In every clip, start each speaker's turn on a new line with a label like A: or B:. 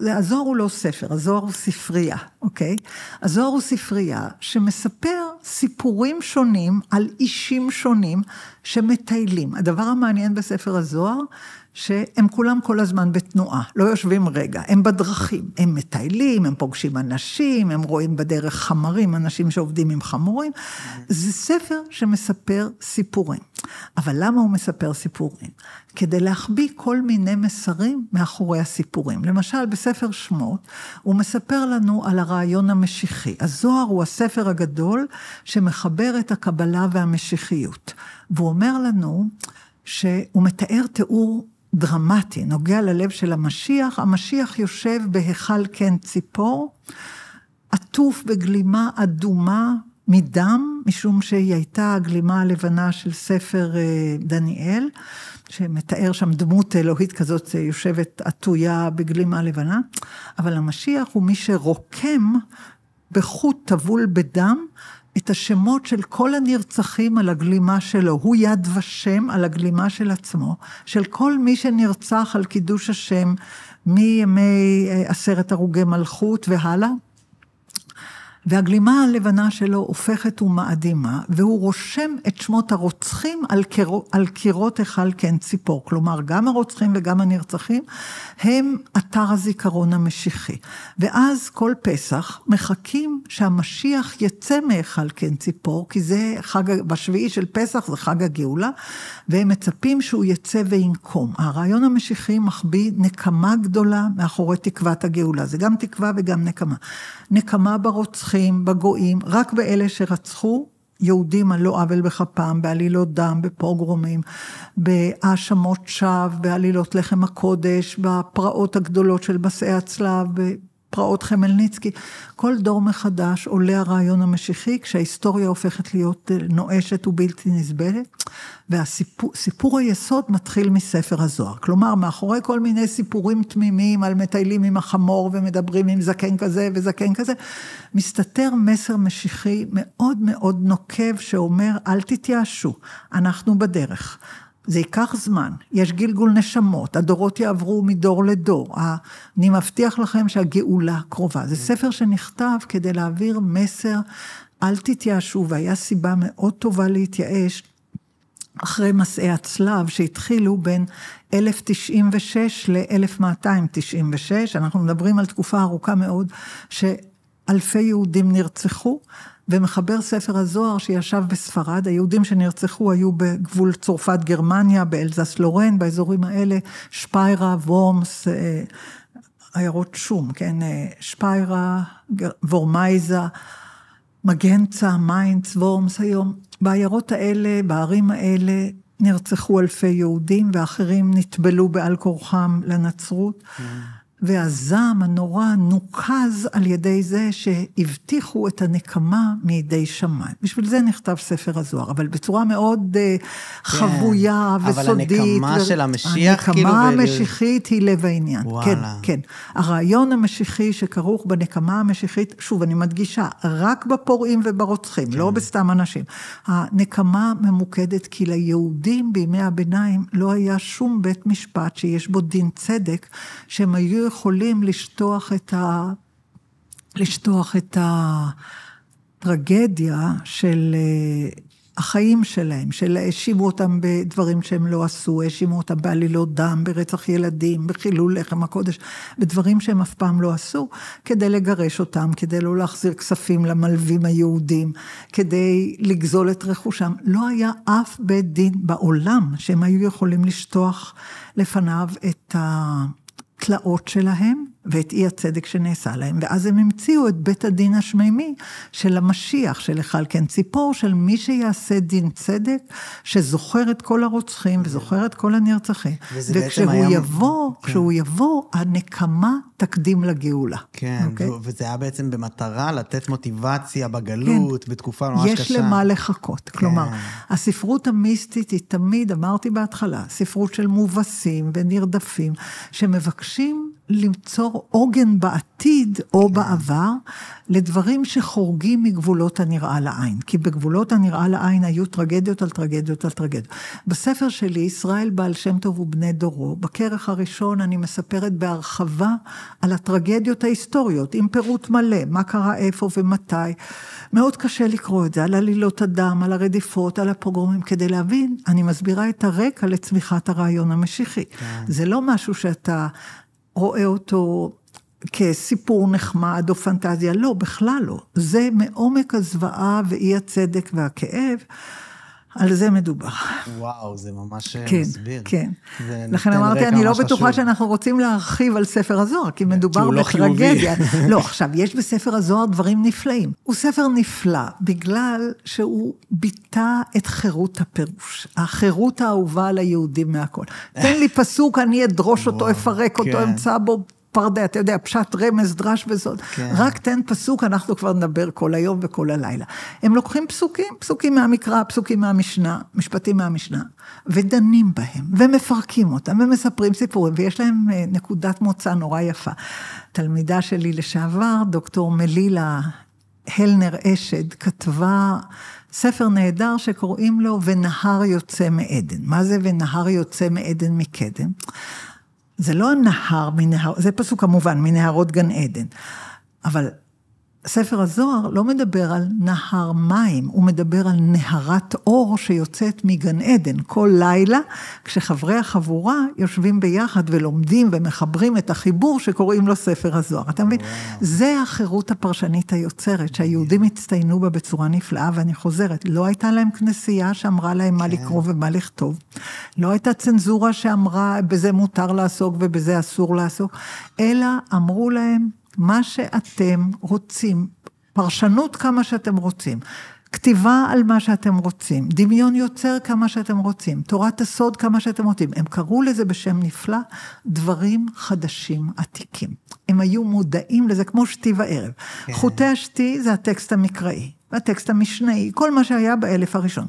A: הזוהר הוא לא ספר, הזוהר הוא ספרייה, אוקיי? הזוהר הוא ספרייה שמספר סיפורים שונים על אישים שונים שמטיילים. הדבר המעניין בספר הזוהר, שהם כולם כל הזמן בתנועה, לא יושבים רגע, הם בדרכים, הם מטיילים, הם פוגשים אנשים, הם רואים בדרך חמרים, אנשים שעובדים עם חמורים. זה ספר שמספר סיפורים. אבל למה הוא מספר סיפורים? כדי להחביא כל מיני מסרים מאחורי הסיפורים. למשל, בספר שמות, הוא מספר לנו על הרעיון המשיחי. הזוהר הוא הספר הגדול שמחבר את הקבלה והמשיחיות. והוא אומר לנו שהוא מתאר תיאור דרמטי, נוגע ללב של המשיח. המשיח יושב בהיכל קן ציפור, עטוף בגלימה אדומה מדם, משום שהיא הייתה הגלימה הלבנה של ספר אה, דניאל, שמתאר שם דמות אלוהית כזאת אה, יושבת עטויה בגלימה לבנה, אבל המשיח הוא מי שרוקם בחוט טבול בדם את השמות של כל הנרצחים על הגלימה שלו, הוא יד ושם על הגלימה של עצמו, של כל מי שנרצח על קידוש השם מימי אה, עשרת הרוגי מלכות והלאה. והגלימה הלבנה שלו הופכת ומאדימה, והוא רושם את שמות הרוצחים על, קירו, על קירות היכל קן ציפור. כלומר, גם הרוצחים וגם הנרצחים הם אתר הזיכרון המשיחי. ואז כל פסח מחכים שהמשיח יצא מהיכל קן ציפור, כי זה חג, בשביעי של פסח זה חג הגאולה, והם מצפים שהוא יצא וינקום. הרעיון המשיחי מחביא נקמה גדולה מאחורי תקוות הגאולה. זה גם תקווה וגם נקמה. נקמה ברוצחים, בגויים, רק באלה שרצחו יהודים על לא עוול בכפם, בעלילות דם, בפוגרומים, בהאשמות שווא, בעלילות לחם הקודש, בפרעות הגדולות של מסעי הצלב, פרעות חמלניצקי, כל דור מחדש עולה הרעיון המשיחי, כשההיסטוריה הופכת להיות אה, נואשת ובלתי נסבלת, והסיפור היסוד מתחיל מספר הזוהר. כלומר, מאחורי כל מיני סיפורים תמימים על מטיילים עם החמור ומדברים עם זקן כזה וזקן כזה, מסתתר מסר משיחי מאוד מאוד נוקב שאומר, אל תתייאשו, אנחנו בדרך. זה ייקח זמן, יש גלגול נשמות, הדורות יעברו מדור לדור. אני מבטיח לכם שהגאולה קרובה. זה ספר שנכתב כדי להעביר מסר, אל תתייאשו, והיה סיבה מאוד טובה להתייאש. אחרי מסעי הצלב שהתחילו בין 1096 ל-1296, אנחנו מדברים על תקופה ארוכה מאוד, שאלפי יהודים נרצחו, ומחבר ספר הזוהר שישב בספרד, היהודים שנרצחו היו בגבול צרפת גרמניה, באלזס לורן, באזורים האלה, שפיירה, וורמס, אה, עיירות שום, כן, אה, שפיירה, וורמייזה, מגנצה, מיינץ, וורמס היום. בעיירות האלה, בערים האלה, נרצחו אלפי יהודים ואחרים נטבלו בעל כורחם לנצרות. Mm. והזעם הנורא נוקז על ידי זה שהבטיחו את הנקמה מידי שמיים. בשביל זה נכתב ספר הזוהר, אבל בצורה מאוד חבויה כן, וסודית.
B: אבל הנקמה ו... של המשיח,
A: הנקמה כאילו... הנקמה המשיחית ו... היא לב העניין. וואלה. כן, כן. הרעיון המשיחי שכרוך בנקמה המשיחית, שוב, אני מדגישה, רק בפורעים וברוצחים, כן. לא בסתם אנשים. הנקמה ממוקדת כי ליהודים בימי הביניים לא היה שום בית משפט שיש בו דין צדק, שהם היו יכולים לשטוח את ה... לשטוח את הטרגדיה של אה, החיים שלהם, של האשימו אותם בדברים שהם לא עשו, האשימו אותם בעלילות דם, ברצח ילדים, בחילול לחם הקודש, בדברים שהם אף פעם לא עשו, כדי לגרש אותם, כדי לא להחזיר כספים למלווים היהודים, כדי לגזול את רכושם. לא היה אף בית דין בעולם שהם היו יכולים לשטוח לפניו את ה... התלאות שלהם ואת אי הצדק שנעשה להם, ואז הם המציאו את בית הדין השמימי של המשיח, של כן ציפור, של מי שיעשה דין צדק, שזוכר את כל הרוצחים וזוכר את כל הנרצחים. וכשהוא היה... יבוא, כן. כשהוא יבוא, הנקמה תקדים לגאולה.
B: כן, okay? אוקיי? וזה היה בעצם במטרה לתת מוטיבציה בגלות, כן. בתקופה ממש
A: יש
B: קשה.
A: יש למה לחכות. כן. כלומר, הספרות המיסטית היא תמיד, אמרתי בהתחלה, ספרות של מובסים ונרדפים, שמבקשים ליצור עוגן בעתיד או כן. בעבר לדברים שחורגים מגבולות הנראה לעין. כי בגבולות הנראה לעין היו טרגדיות על טרגדיות על טרגדיות. בספר שלי, ישראל בעל שם טוב ובני דורו, בכרך הראשון אני מספרת בהרחבה על הטרגדיות ההיסטוריות, עם פירוט מלא, מה קרה איפה ומתי. מאוד קשה לקרוא את זה, על עלילות הדם, על הרדיפות, על הפוגרומים, כדי להבין, אני מסבירה את הרקע לצמיחת הרעיון המשיחי. כן. זה לא משהו שאתה רואה אותו כסיפור נחמד או פנטזיה, לא, בכלל לא. זה מעומק הזוועה ואי הצדק והכאב. על זה מדובר.
B: וואו, זה ממש אה,
A: כן,
B: מסביר.
A: כן, כן. לכן אמרתי, אני לא בטוחה חשוב. שאנחנו רוצים להרחיב על ספר הזוהר, כי מדובר בטרגדיה. לא, לא, עכשיו, יש בספר הזוהר דברים נפלאים. הוא ספר נפלא, בגלל שהוא ביטא את חירות הפירוש. החירות האהובה על היהודים מהכל. תן לי פסוק, אני אדרוש אותו, אפרק אותו, כן. אמצא בו פרדה, אתה יודע, פשט רמז, דרש וזאת. כן. רק תן פסוק, אנחנו כבר נדבר כל היום וכל הלילה. הם לוקחים פסוקים, פסוקים מהמקרא, פסוקים מהמשנה, משפטים מהמשנה, ודנים בהם, ומפרקים אותם, ומספרים סיפורים, ויש להם אה, נקודת מוצא נורא יפה. תלמידה שלי לשעבר, דוקטור מלילה הלנר אשד, כתבה ספר נהדר שקוראים לו "ונהר יוצא מעדן". מה זה "ונהר יוצא מעדן מקדם"? זה לא נהר מנהר, זה פסוק כמובן, מנהרות גן עדן. אבל ספר הזוהר לא מדבר על נהר מים, הוא מדבר על נהרת אור שיוצאת מגן עדן. כל לילה, כשחברי החבורה יושבים ביחד ולומדים ומחברים את החיבור שקוראים לו ספר הזוהר. אתה מבין? זה החירות הפרשנית היוצרת, שהיהודים הצטיינו בה בצורה נפלאה, ואני חוזרת, לא הייתה להם כנסייה שאמרה להם מה כן. לקרוא ומה לכתוב. לא הייתה צנזורה שאמרה, בזה מותר לעסוק ובזה אסור לעסוק, אלא אמרו להם, מה שאתם רוצים, פרשנות כמה שאתם רוצים, כתיבה על מה שאתם רוצים, דמיון יוצר כמה שאתם רוצים, תורת הסוד כמה שאתם רוצים. הם קראו לזה בשם נפלא, דברים חדשים עתיקים. הם היו מודעים לזה כמו שתי וערב. כן. חוטי השתי זה הטקסט המקראי. והטקסט המשנאי, כל מה שהיה באלף הראשון.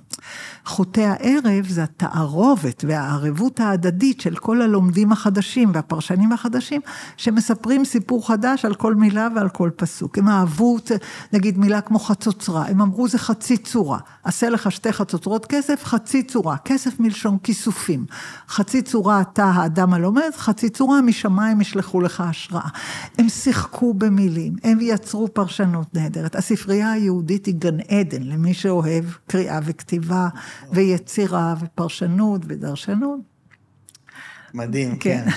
A: חוטי הערב זה התערובת והערבות ההדדית של כל הלומדים החדשים והפרשנים החדשים, שמספרים סיפור חדש על כל מילה ועל כל פסוק. הם אהבו, נגיד מילה כמו חצוצרה, הם אמרו זה חצי צורה. עשה לך שתי חצוצרות כסף, חצי צורה. כסף מלשון כיסופים. חצי צורה אתה האדם הלומד, חצי צורה משמיים ישלחו לך השראה. הם שיחקו במילים, הם יצרו פרשנות נהדרת. הספרייה היהודית היא גן עדן למי שאוהב קריאה וכתיבה ויצירה ופרשנות ודרשנות.
B: מדהים, כן. כן.